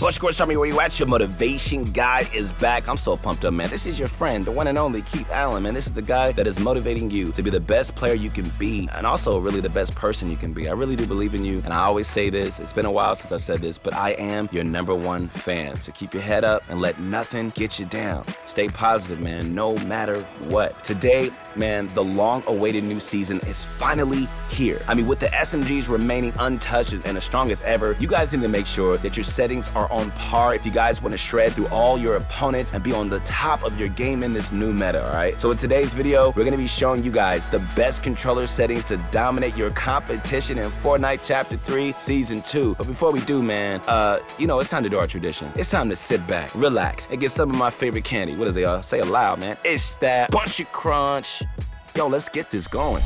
Bush Squad me where you at? Your motivation guy is back. I'm so pumped up, man. This is your friend, the one and only Keith Allen, man. This is the guy that is motivating you to be the best player you can be and also really the best person you can be. I really do believe in you, and I always say this. It's been a while since I've said this, but I am your number one fan. So keep your head up and let nothing get you down. Stay positive, man, no matter what. Today, man, the long awaited new season is finally here. I mean, with the SMGs remaining untouched and as strong as ever, you guys need to make sure that your settings are on par if you guys want to shred through all your opponents and be on the top of your game in this new meta, all right? So in today's video, we're going to be showing you guys the best controller settings to dominate your competition in Fortnite Chapter 3 Season 2. But before we do, man, uh, you know, it's time to do our tradition. It's time to sit back, relax, and get some of my favorite candy. What is it, uh, say it loud, man. It's that Bunch of Crunch. Yo, let's get this going.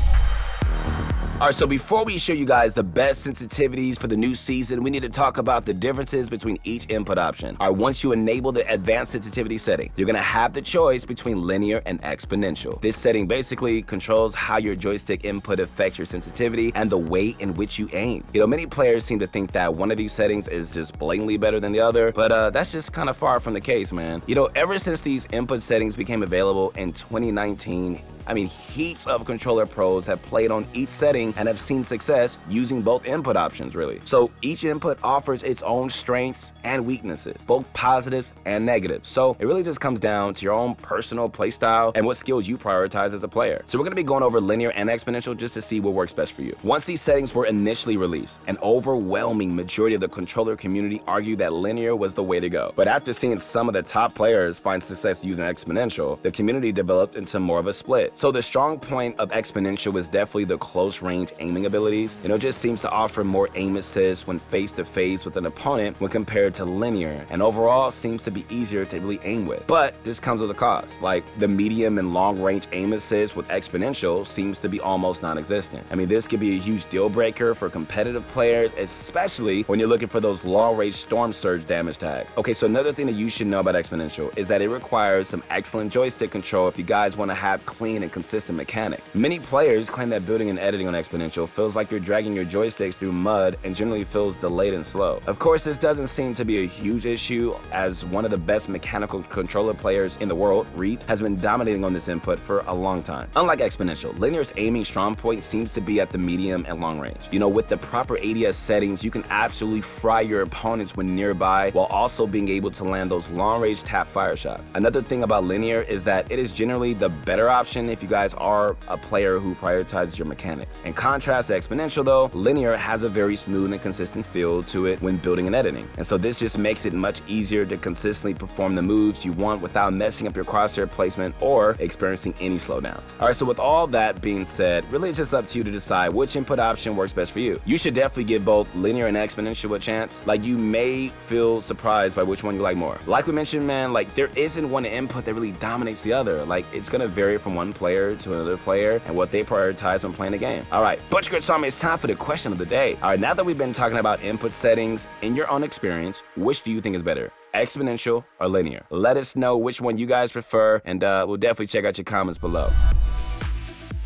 All right, so before we show you guys the best sensitivities for the new season, we need to talk about the differences between each input option. All right, once you enable the advanced sensitivity setting, you're gonna have the choice between linear and exponential. This setting basically controls how your joystick input affects your sensitivity and the way in which you aim. You know, many players seem to think that one of these settings is just blatantly better than the other, but uh, that's just kind of far from the case, man. You know, ever since these input settings became available in 2019, I mean, heaps of controller pros have played on each setting and have seen success using both input options, really. So each input offers its own strengths and weaknesses, both positives and negatives. So it really just comes down to your own personal playstyle and what skills you prioritize as a player. So we're gonna be going over linear and exponential just to see what works best for you. Once these settings were initially released, an overwhelming majority of the controller community argued that linear was the way to go. But after seeing some of the top players find success using exponential, the community developed into more of a split. So the strong point of Exponential was definitely the close range aiming abilities. You know, just seems to offer more aim assist when face to face with an opponent when compared to linear, and overall seems to be easier to really aim with. But this comes with a cost. Like the medium and long range aim assist with Exponential seems to be almost non-existent. I mean, this could be a huge deal breaker for competitive players, especially when you're looking for those long range storm surge damage tags. Okay, so another thing that you should know about Exponential is that it requires some excellent joystick control if you guys want to have clean and consistent mechanics. Many players claim that building and editing on Exponential feels like you're dragging your joysticks through mud and generally feels delayed and slow. Of course, this doesn't seem to be a huge issue as one of the best mechanical controller players in the world, Reet, has been dominating on this input for a long time. Unlike Exponential, Linear's aiming strong point seems to be at the medium and long range. You know, with the proper ADS settings, you can absolutely fry your opponents when nearby while also being able to land those long range tap fire shots. Another thing about Linear is that it is generally the better option if you guys are a player who prioritizes your mechanics. In contrast to Exponential though, Linear has a very smooth and consistent feel to it when building and editing. And so this just makes it much easier to consistently perform the moves you want without messing up your crosshair placement or experiencing any slowdowns. Alright, so with all that being said, really it's just up to you to decide which input option works best for you. You should definitely give both linear and exponential a chance. Like you may feel surprised by which one you like more. Like we mentioned, man, like there isn't one input that really dominates the other. Like it's gonna vary from one player to another player and what they prioritize when playing the game. All right, Butch Grit Army, it's time for the question of the day. All right, now that we've been talking about input settings, in your own experience, which do you think is better? Exponential or linear? Let us know which one you guys prefer, and uh, we'll definitely check out your comments below.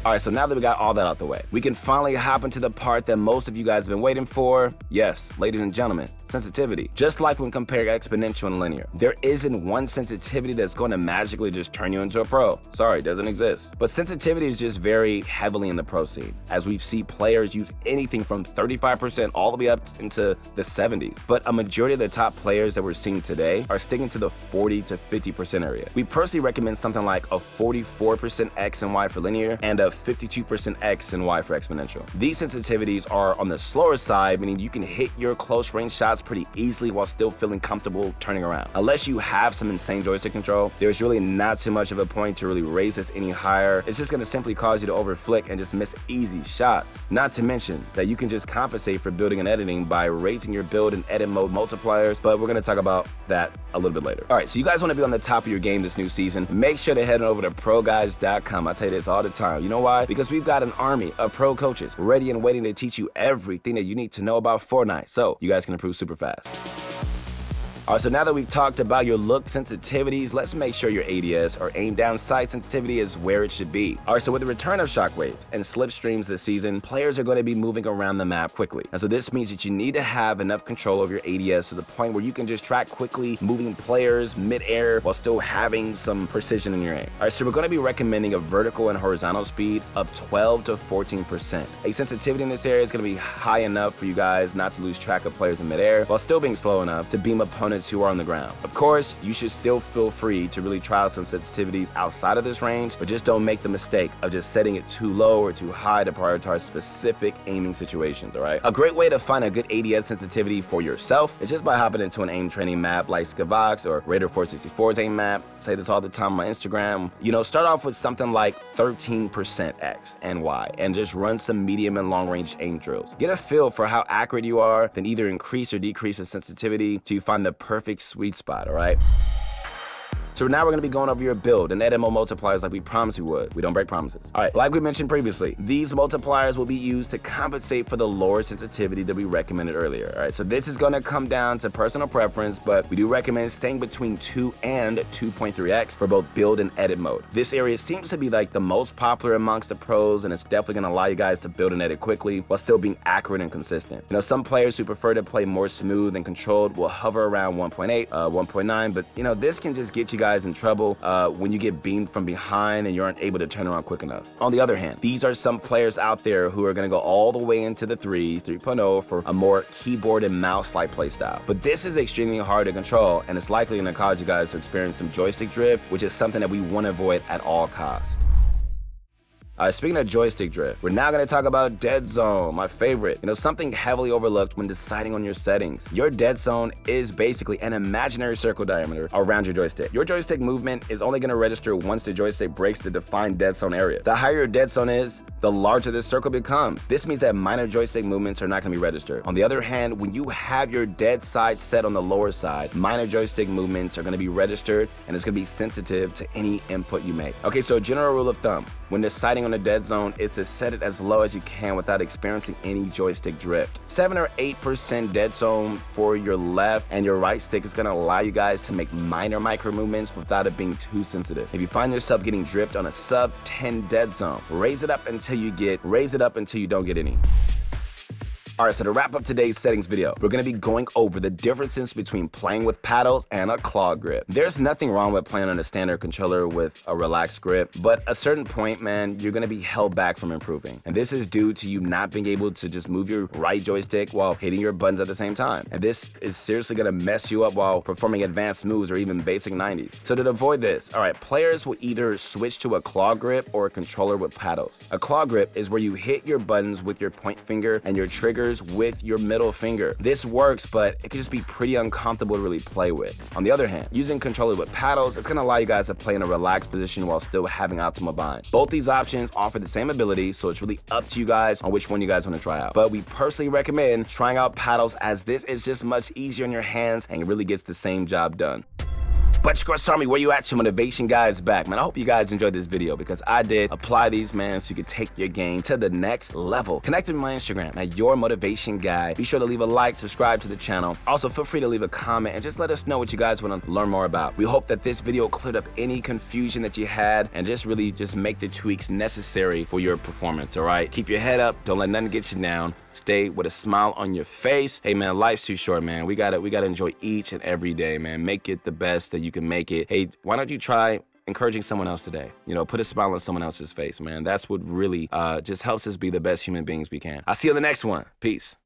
All right, so now that we got all that out the way, we can finally hop into the part that most of you guys have been waiting for. Yes, ladies and gentlemen, sensitivity. Just like when comparing exponential and linear, there isn't one sensitivity that's going to magically just turn you into a pro. Sorry, doesn't exist. But sensitivity is just very heavily in the pro scene, as we've seen players use anything from 35% all the way up into the 70s. But a majority of the top players that we're seeing today are sticking to the 40 to 50% area. We personally recommend something like a 44% X and Y for linear and a 52% X and Y for exponential. These sensitivities are on the slower side, meaning you can hit your close range shots pretty easily while still feeling comfortable turning around. Unless you have some insane joystick control, there's really not too much of a point to really raise this any higher. It's just gonna simply cause you to over flick and just miss easy shots. Not to mention that you can just compensate for building and editing by raising your build and edit mode multipliers, but we're gonna talk about that a little bit later. All right, so you guys wanna be on the top of your game this new season, make sure to head on over to ProGuides.com. I tell you this all the time. You know why? Because we've got an army of pro coaches ready and waiting to teach you everything that you need to know about Fortnite so you guys can improve super fast. All right, so now that we've talked about your look sensitivities, let's make sure your ADS or aim down sight sensitivity is where it should be. All right, so with the return of shockwaves and slipstreams this season, players are going to be moving around the map quickly. And so this means that you need to have enough control of your ADS to the point where you can just track quickly moving players mid-air while still having some precision in your aim. All right, so we're going to be recommending a vertical and horizontal speed of 12 to 14%. A sensitivity in this area is going to be high enough for you guys not to lose track of players in midair while still being slow enough to beam opponents who are on the ground. Of course, you should still feel free to really try out some sensitivities outside of this range, but just don't make the mistake of just setting it too low or too high to prioritize specific aiming situations, all right? A great way to find a good ADS sensitivity for yourself is just by hopping into an aim training map like Skaavok or Raider 464's aim map. I say this all the time on my Instagram. You know, start off with something like 13% X and Y and just run some medium and long range aim drills. Get a feel for how accurate you are, then either increase or decrease the sensitivity you find the perfect sweet spot, all right? So now we're gonna be going over your build and edit mode multipliers like we promised we would. We don't break promises. All right, like we mentioned previously, these multipliers will be used to compensate for the lower sensitivity that we recommended earlier. All right, so this is gonna come down to personal preference, but we do recommend staying between 2 and 2.3x for both build and edit mode. This area seems to be like the most popular amongst the pros, and it's definitely gonna allow you guys to build and edit quickly while still being accurate and consistent. You know, some players who prefer to play more smooth and controlled will hover around 1.8, uh, 1.9, but you know, this can just get you guys guys in trouble uh, when you get beamed from behind and you aren't able to turn around quick enough. On the other hand, these are some players out there who are going to go all the way into the 3s, 3.0 for a more keyboard and mouse-like playstyle. But this is extremely hard to control and it's likely going to cause you guys to experience some joystick drift, which is something that we want to avoid at all costs. Uh, speaking of joystick drift, we're now going to talk about dead zone, my favorite. You know, something heavily overlooked when deciding on your settings. Your dead zone is basically an imaginary circle diameter around your joystick. Your joystick movement is only going to register once the joystick breaks the defined dead zone area. The higher your dead zone is, the larger this circle becomes. This means that minor joystick movements are not going to be registered. On the other hand, when you have your dead side set on the lower side, minor joystick movements are going to be registered and it's going to be sensitive to any input you make. Okay, so general rule of thumb, when deciding on a dead zone is to set it as low as you can without experiencing any joystick drift. 7 or 8% dead zone for your left and your right stick is going to allow you guys to make minor micro movements without it being too sensitive. If you find yourself getting drift on a sub 10 dead zone, raise it up until you get, raise it up until you don't get any. Alright, so to wrap up today's settings video, we're to be going over the differences between playing with paddles and a claw grip. There's nothing wrong with playing on a standard controller with a relaxed grip, but a certain point, man, you're to be held back from improving. And this is due to you not being able to just move your right joystick while hitting your buttons at the same time. And this is seriously to mess you up while performing advanced moves or even basic 90s. So to avoid this, alright, players will either switch to a claw grip or a controller with paddles. A claw grip is where you hit your buttons with your point finger and your trigger with your middle finger. This works, but it can just be pretty uncomfortable to really play with. On the other hand, using controller with paddles, it's gonna allow you guys to play in a relaxed position while still having optimal bind. Both these options offer the same ability, so it's really up to you guys on which one you guys wanna try out. But we personally recommend trying out paddles as this is just much easier on your hands and it really gets the same job done. But Scrubs Army, where you at? Your motivation guy is back, man. I hope you guys enjoyed this video because I did. Apply these, man, so you can take your game to the next level. Connect with my Instagram at Your Motivation Guy. Be sure to leave a like, subscribe to the channel. Also, feel free to leave a comment and just let us know what you guys want to learn more about. We hope that this video cleared up any confusion that you had and just really just make the tweaks necessary for your performance, all right? Keep your head up. Don't let nothing get you down. Stay with a smile on your face. Hey man, life's too short, man. We gotta we gotta enjoy each and every day, man. Make it the best that you can make it. Hey, why don't you try encouraging someone else today. You know, put a smile on someone else's face, man. That's what really uh, just helps us be the best human beings we can. I'll see you on the next one. Peace.